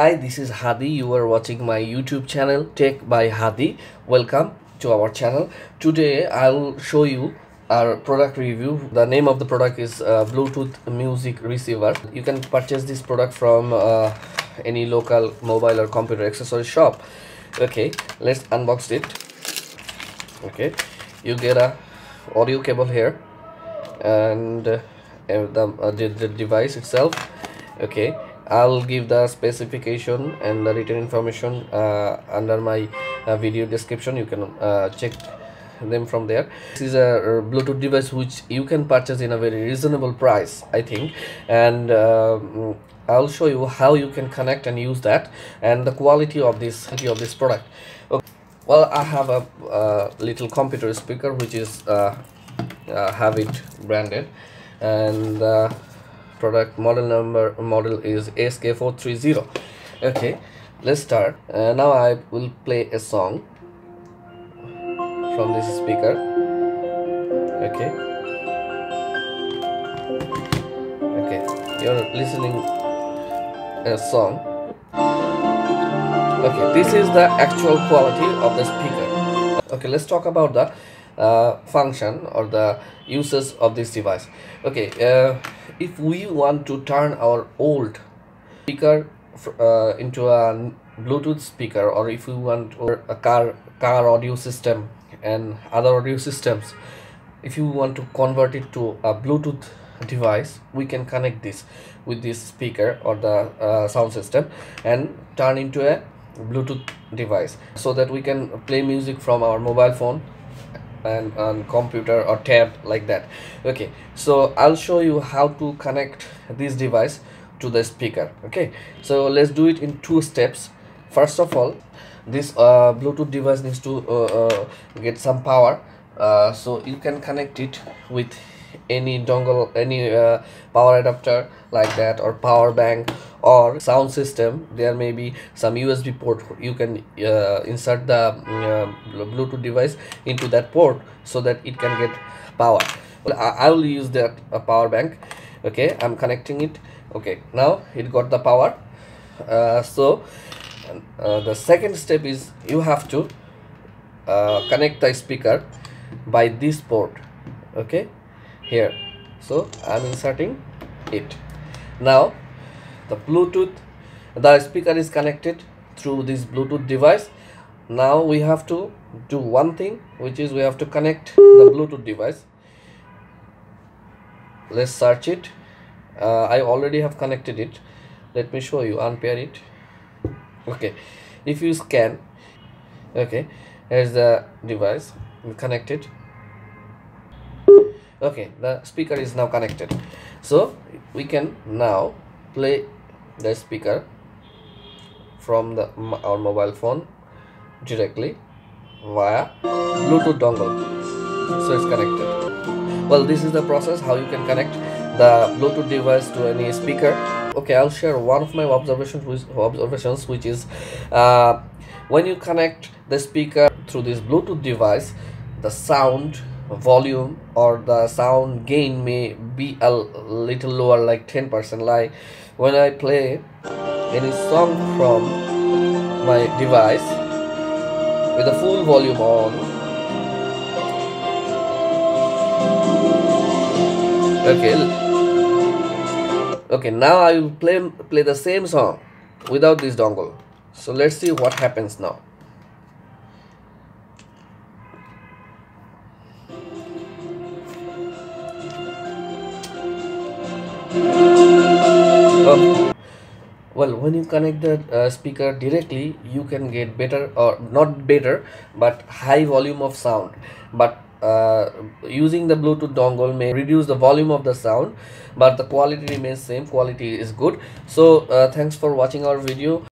Hi, this is Hadi. You are watching my YouTube channel Tech by Hadi. Welcome to our channel. Today I'll show you our product review. The name of the product is uh, Bluetooth music receiver. You can purchase this product from uh, any local mobile or computer accessory shop. Okay, let's unbox it. Okay, you get a audio cable here and uh, the, uh, the, the device itself okay i'll give the specification and the written information uh, under my uh, video description. You can uh, check them from there. This is a bluetooth device which you can purchase in a very reasonable price i think. And um, i'll show you how you can connect and use that and the quality of this of this product. Okay. well i have a, little computer speaker which is uh, uh, Havit branded. And uh, product model number model is SK430 okay let's start. Uh, now I will play a song from this speaker. Okay. Okay you're listening a song. Okay this is the actual quality of the speaker. Okay let's talk about the uh, function or the uses of this device. Okay uh, if we want to turn our old speaker uh, into a bluetooth speaker or if we want a car car audio system and other audio systems if you want to convert it to a bluetooth device we can connect this with this speaker or the uh, sound system and turn into a bluetooth device so that we can play music from our mobile phone and on computer or tab like that. Okay so i'll show you how to connect this device to the speaker. Okay so let's do it in two steps. First of all this uh, bluetooth device needs to uh, uh, get some power uh, so you can connect it with any dongle any uh, power adapter like that or power bank or sound system there may be some usb port. You can uh, insert the uh, bluetooth device into that port so that it can get power. I will use that uh, power bank. Okay i'm connecting it. Okay now it got the power. Uh, so uh, the second step is you have to uh, connect the speaker by this port. Okay here. So i'm inserting it. Now the bluetooth the speaker is connected through this bluetooth device. Now we have to do one thing which is we have to connect the bluetooth device. Let's search it. Uh, i already have connected it. Let me show you unpair it. Okay. If you scan okay here's the device connected okay the speaker is now connected. So we can now play the speaker from the our mobile phone directly via bluetooth dongle. So it's connected. Well this is the process how you can connect the bluetooth device to any speaker. Okay i'll share one of my observations which, observations which is uh, when you connect the speaker through this bluetooth device the sound volume or the sound gain may be a little lower like 10% like when I play any song from my device with the full volume on okay okay now I will play play the same song without this dongle. So let's see what happens now well when you connect the uh, speaker directly you can get better or not better but high volume of sound. But uh, using the bluetooth dongle may reduce the volume of the sound but the quality remains same quality is good. So uh, thanks for watching our video